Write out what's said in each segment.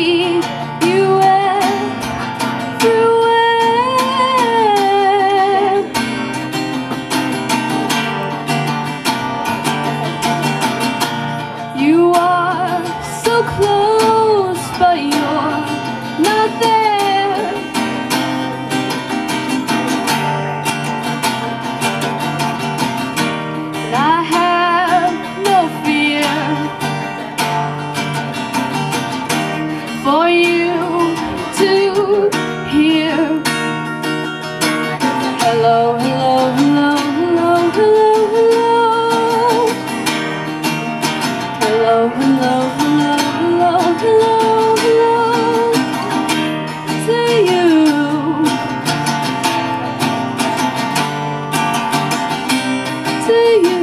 free. hello, hello, hello, hello, hello, hello, hello, hello, hello, hello, hello, hello. to you. To you.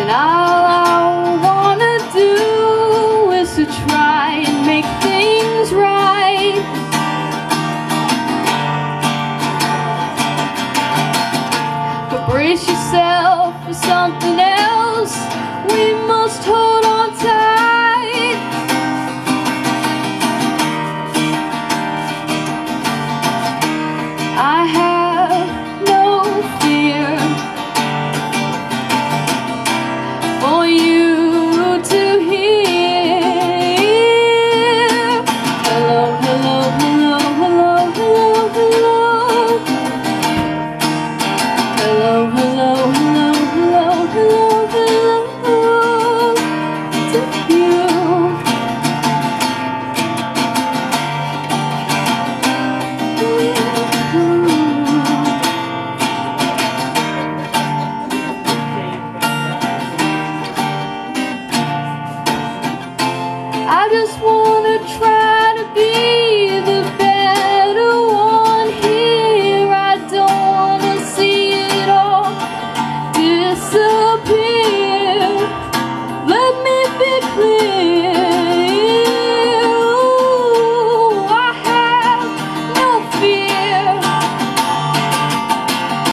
And I'll Replace yourself for something else. just